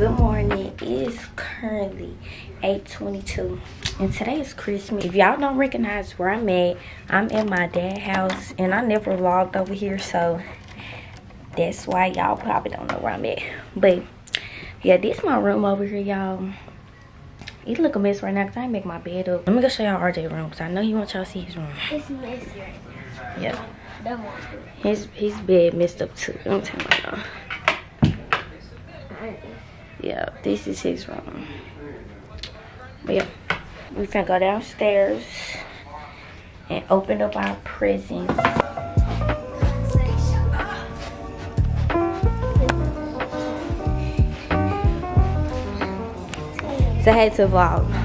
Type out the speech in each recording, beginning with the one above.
good morning. It is currently 8:22, and today is christmas. If y'all don't recognize where i'm at i'm at my dad's house and i never vlogged over here so that's why y'all probably don't know where i'm at. But yeah this is my room over here y'all. It look a mess right now because i make my bed up. Let me go show y'all rj room because i know he want y'all to see his room. It's messy right now. yeah. Don't want to. his his bed messed up too. I'm telling y'all yeah, this is his room. But yeah, we finna go downstairs and open up our presents. So I had to vlog.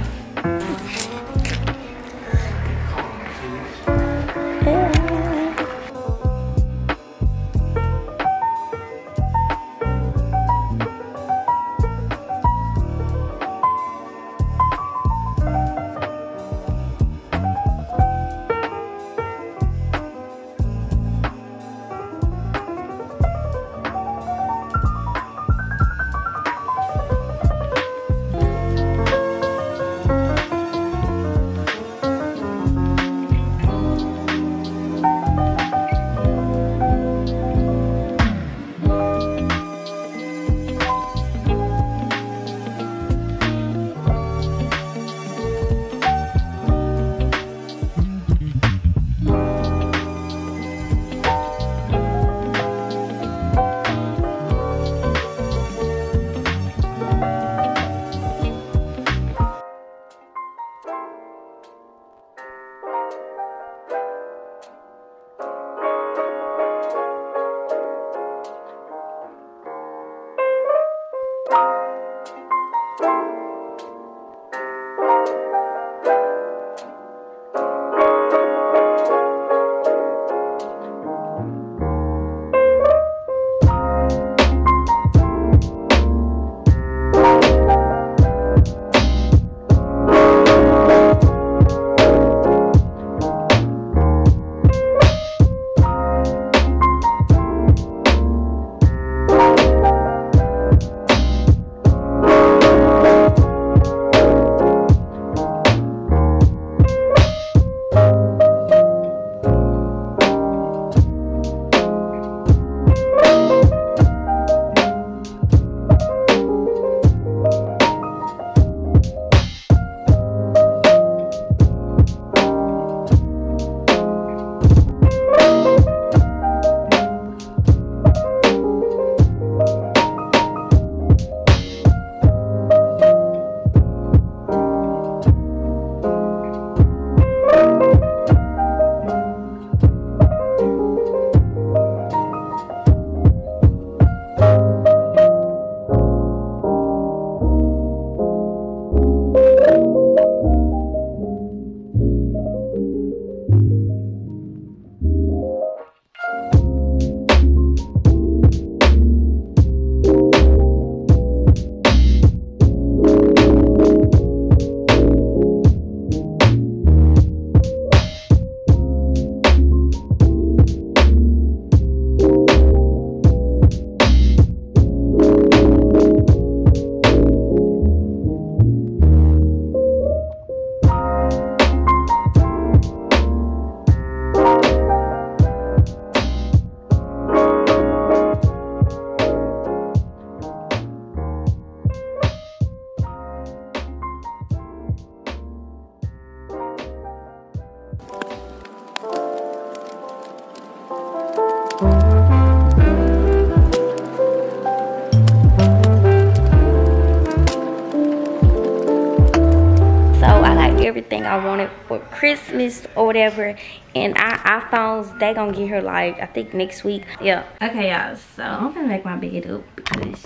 Everything I wanted for Christmas or whatever. And our iPhones, they gonna get here like I think next week. Yeah. Okay, y'all. So I'm gonna make my bed up because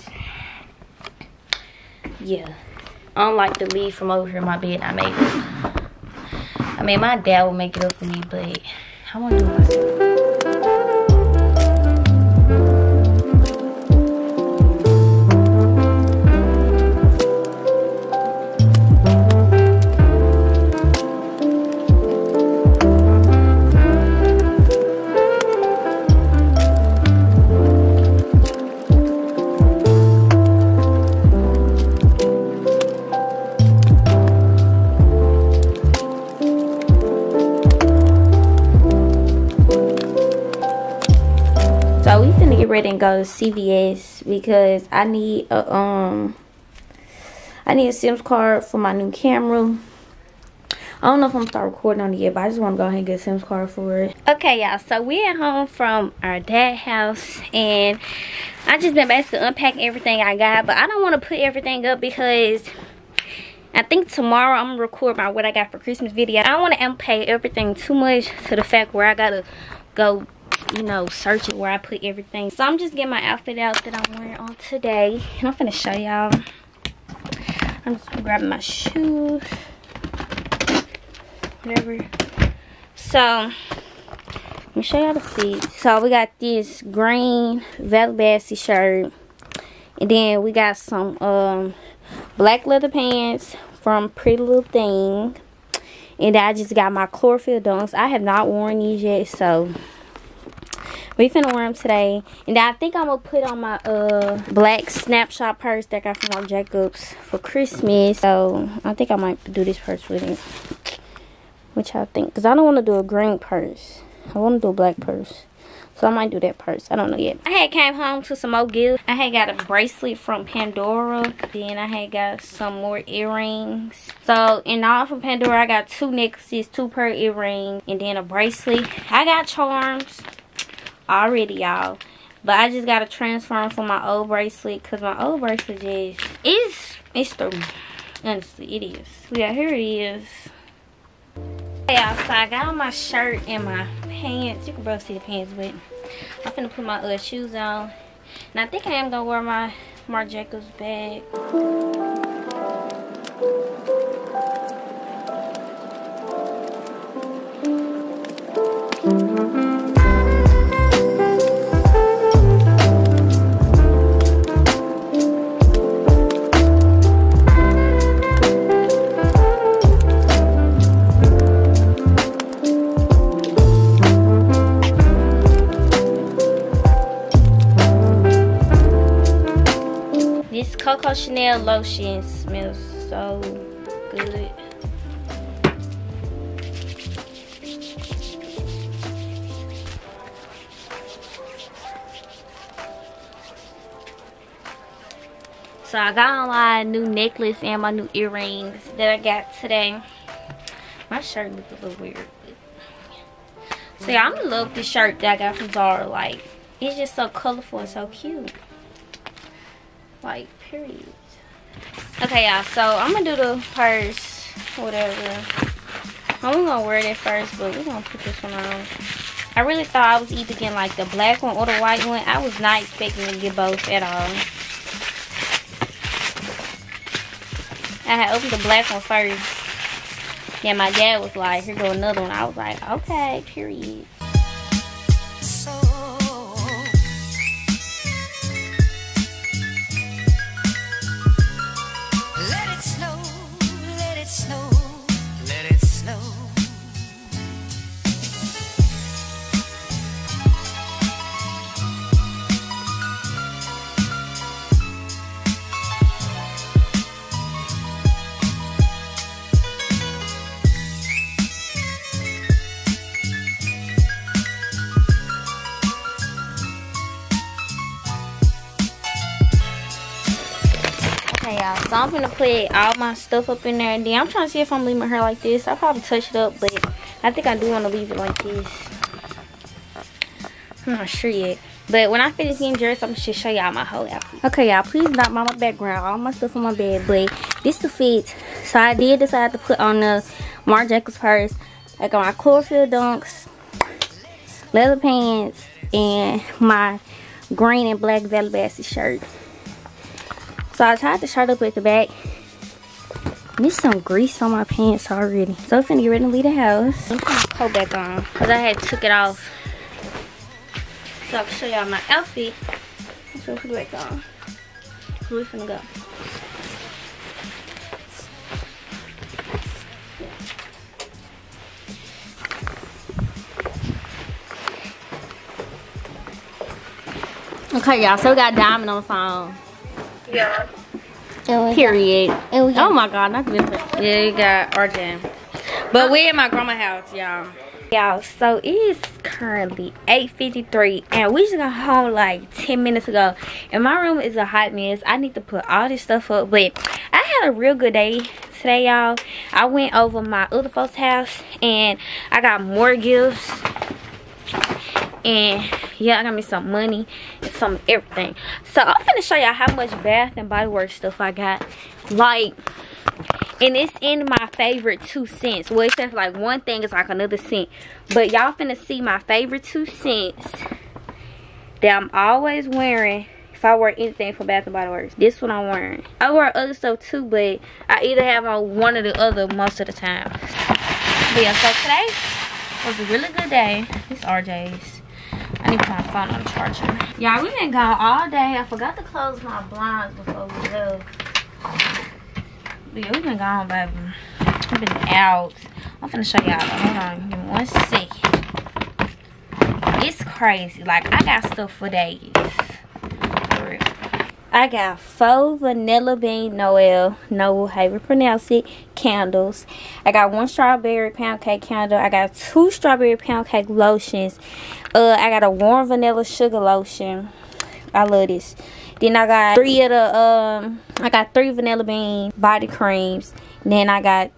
yeah. I don't like to leave from over here my bed I made it. I mean my dad will make it up for me, but I wanna do it myself. Ready and go to CVS because I need a um I need a Sims card for my new camera. I don't know if I'm gonna start recording on it yet, but I just want to go ahead and get a Sims card for it. Okay, y'all. So we at home from our dad house, and I just been basically unpacking everything I got, but I don't want to put everything up because I think tomorrow I'm gonna record my what I got for Christmas video. I don't want to unpack everything too much to the fact where I gotta go, you know, search it where I put everything. So I'm just getting my outfit out that I'm wearing on today, and I'm gonna show y'all. I'm just grabbing my shoes, whatever. So let me show y'all the feet. So we got this green Velvet shirt, and then we got some um black leather pants from Pretty Little Thing. And I just got my chlorophyll dunks. I have not worn these yet, so we finna wear them today. And I think I'm gonna put on my uh black snapshot purse that I got from Marc Jacobs for Christmas. So I think I might do this purse with it. Which I think, because I don't want to do a green purse. I want to do a black purse. So I might do that purse. I don't know yet. I had came home to some more gifts. I had got a bracelet from Pandora. Then I had got some more earrings. So in all from Pandora, I got two necklaces, two per earrings, and then a bracelet. I got charms already, y'all. But I just got to transfer them from my old bracelet because my old bracelet just is, it's through. Honestly, it is. Yeah, here it is. Yeah, so I got on my shirt and my pants. You can both see the pants, but I'm gonna put my uh, shoes on. And I think I am gonna wear my Marc Jacobs bag. Coco Chanel lotion smells so good. So I got on my new necklace and my new earrings that I got today. My shirt looks a little weird. So yeah, I'm in love with this shirt that I got from Zara. Like, it's just so colorful and so cute. Like, period. Okay, y'all. So, I'm to do the purse. Whatever. I'm to wear that first, but we're to put this one on. I really thought I was either getting, like, the black one or the white one. I was not expecting to get both at all. I had opened the black one first. Yeah, my dad was like, here go another one. I was like, okay, period. I'm gonna put all my stuff up in there. And then i'm trying to see if i'm leaving hair like this. I'll probably touch it up but i think i do want to leave it like this. I'm not sure yet. But when i finish getting dressed i'm gonna show y'all my whole outfit. Okay y'all please not mind my background. All my stuff on my bed but this the fit. So i did decide to put on the marc jacobs purse. I got my chlorophyll dunks leather pants and my green and black velvet shirt so I tied the shirt up at the back. There's some grease on my pants already. So I'm finna get ready to leave the house. I'm put my coat back on. Because I had took it off. So I can show y'all my outfit. So put it back on. we finna go. Okay, y'all. So we got Diamond on the phone. Yeah. Period. oh my god, not this. Yeah, you got RJ. But we at my grandma house, y'all. y'all so it is currently 8:53, and we just got home like 10 minutes ago and my room is a hot mess i need to put all this stuff up but i had a real good day today y'all i went over my other folks house and i got more gifts and yeah i got me some money and some everything so i'm gonna show y'all how much bath and body works stuff i got like and it's in my favorite two scents well except like one thing is like another scent but y'all finna see my favorite two scents that i'm always wearing if I wear anything from Bath and Body Works. This one I'm wearing. I wear other stuff too, but I either have on one or the other most of the time. Yeah, so today was a really good day. It's RJ's. I need to put my phone on charger. Y'all, we been gone all day. I forgot to close my blinds before we left. But yeah, we been gone, baby. We've been out. I'm finna show y'all. Hold on. Give me one second. It's crazy. Like, I got stuff for days. I got four vanilla bean Noel, no how you pronounce it, candles. I got one strawberry pound cake candle. I got two strawberry pound cake lotions. Uh, I got a warm vanilla sugar lotion. I love this. Then I got three of the um, I got three vanilla bean body creams. Then I got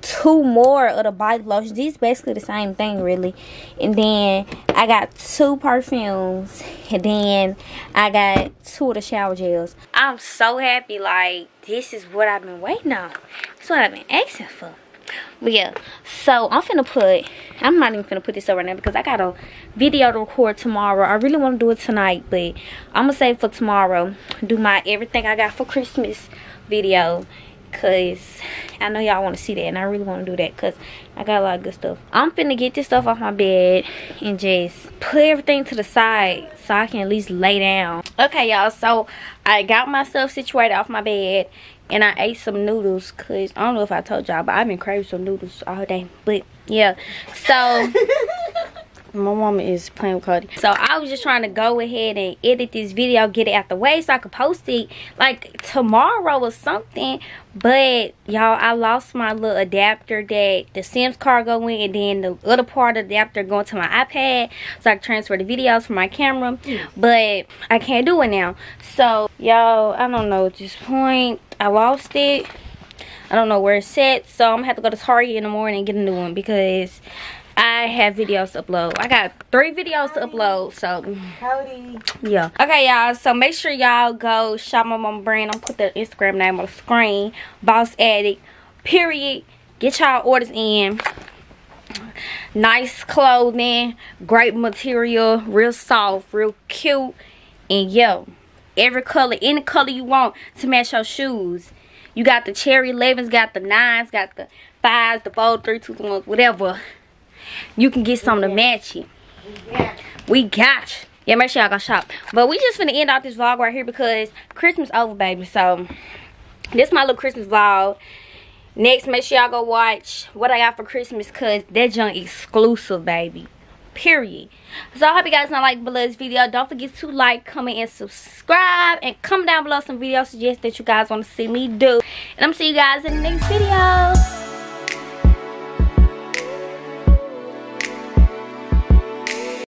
two more of the body lotions. These basically the same thing really. And then I got two perfumes. And then I got two of the shower gels. I'm so happy. Like, this is what I've been waiting on. That's what I've been asking for. But yeah, so I'm finna put, I'm not even finna put this up right now because I got a video to record tomorrow. I really want to do it tonight, but I'm gonna save for tomorrow. Do my everything I got for Christmas video because I know y'all want to see that and I really want to do that because I got a lot of good stuff. I'm finna get this stuff off my bed and just put everything to the side so I can at least lay down. Okay, y'all, so I got myself situated off my bed and I ate some noodles because I don't know if I told y'all, but I've been craving some noodles all day. But yeah, so my mama is playing with Cody. So I was just trying to go ahead and edit this video, get it out the way so I could post it like tomorrow or something. But y'all, I lost my little adapter that the Sims card go in and then the other part of the adapter going to my iPad so I can transfer the videos from my camera. Hmm. But I can't do it now. So y'all, I don't know at this point. I lost it. I don't know where it's at. So I'm gonna have to go to Target in the morning and get a new one because I have videos to upload. I got three videos to upload, so Howdy. yeah. Okay, y'all. So make sure y'all go shop my mom brand. I'm put the Instagram name on the screen. Boss Addict. Period. Get y'all orders in. Nice clothing, great material, real soft, real cute, and yo, every color, any color you want to match your shoes. You got the cherry 11s, got the 9s, got the 5s, the 4, 3, 2, 1, whatever you can get something to match it. We got you. Yeah, make sure y'all go shop. But we just finna end off this vlog right here because Christmas over, baby. So, this is my little Christmas vlog. Next, make sure y'all go watch what I got for Christmas because that junk exclusive, baby. Period. So, I hope you guys not like below this video. Don't forget to like, comment, and subscribe. And comment down below some video suggestions that you guys want to see me do. And I'm see you guys in the next video.